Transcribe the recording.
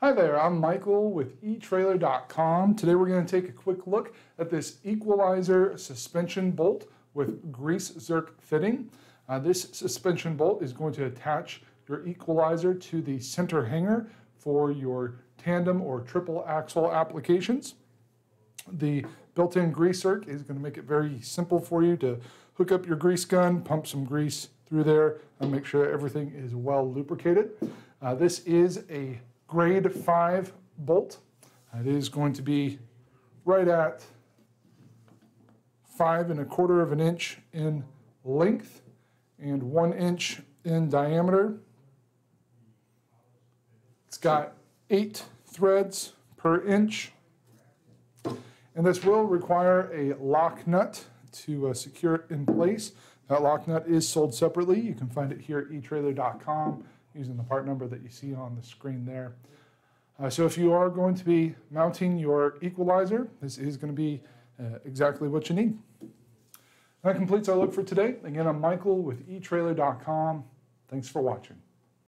Hi there, I'm Michael with eTrailer.com. Today we're going to take a quick look at this equalizer suspension bolt with grease zerk fitting. Uh, this suspension bolt is going to attach your equalizer to the center hanger for your tandem or triple axle applications. The built-in grease zerk is going to make it very simple for you to hook up your grease gun, pump some grease through there, and make sure everything is well lubricated. Uh, this is a grade 5 bolt. It is going to be right at five and a quarter of an inch in length and one inch in diameter. It's got eight threads per inch. And this will require a lock nut to uh, secure it in place. That lock nut is sold separately. You can find it here at eTrailer.com using the part number that you see on the screen there. Uh, so if you are going to be mounting your equalizer, this is going to be uh, exactly what you need. That completes our look for today. Again, I'm Michael with eTrailer.com. Thanks for watching.